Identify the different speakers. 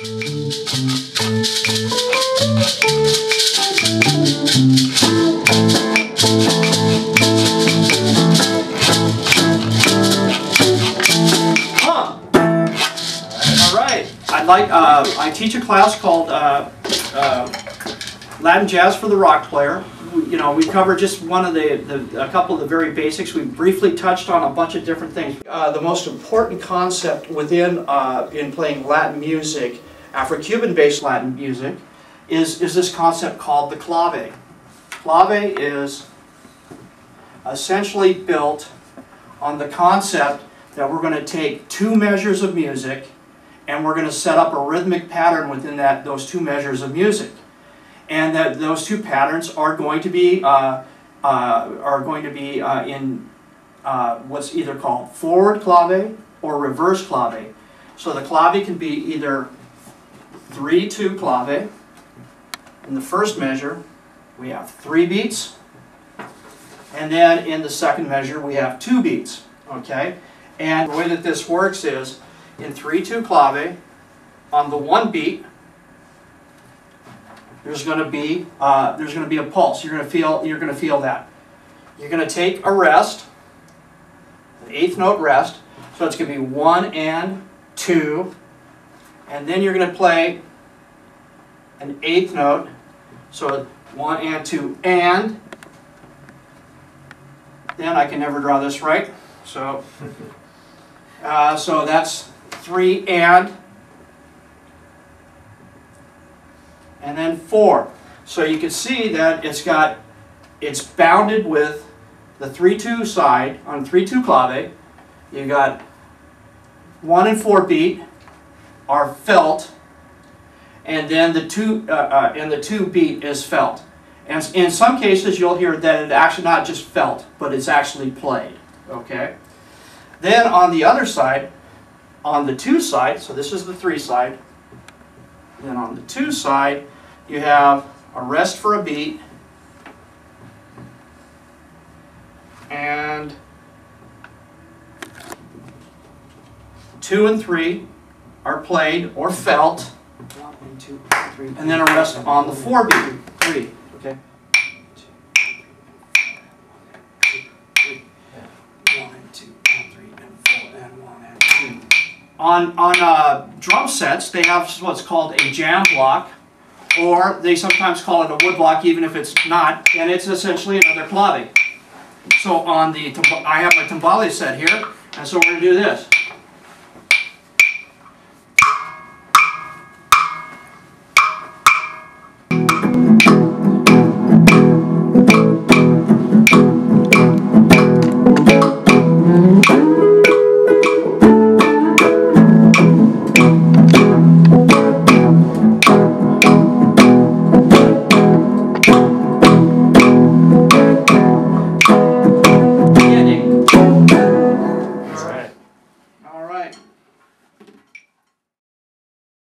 Speaker 1: Huh. All right. I'd like. Uh, I teach a class called uh, uh, Latin Jazz for the Rock Player. We- You know, we cover just one of the, the a couple of the very basics. We briefly touched on a bunch of different things. Uh, the most important concept within uh, in playing Latin music, Afro-Cuban-based Latin music, is is this concept called the clave. Clave is essentially built on the concept that we're going to take two measures of music and we're going to set up a rhythmic pattern within that those two measures of music and that those two patterns are going to be uh, uh, are going to be uh, in uh, what's either called forward clave or reverse clave. So the clave can be either 3-2 clave. In the first measure we have three beats. And then in the second measure we have two beats okay? And the way that this works is in 3-2 clave, on the one beat, there's going to be uh, there's going to be a pulse. You're going to feel you're going to feel that. You're going to take a rest, an eighth note rest. So it's going to be one and two, and then you're going to play an eighth note. So one and two and. Then I can never draw this right. So. Uh, so that's three and, and then four. So you can see that it's got, it's bounded with the 3-2 side on 3-2 clave. You got one and four beat are felt, and then the two uh, uh, and the two beat is felt. And in some cases, you'll hear that it's actually not just felt, but it's actually played. Okay. Then on the other side, on the two side, so this is the three side, then on the two side, you have a rest for a beat, and two and three are played or felt,
Speaker 2: and
Speaker 1: then a rest on the four beat, three, okay? On, on uh, drum sets, they have what's called a jam block, or they sometimes call it a woodblock even if it's not, and it's essentially another clave. So on the, I have my timbale set here, and so we're going to do this.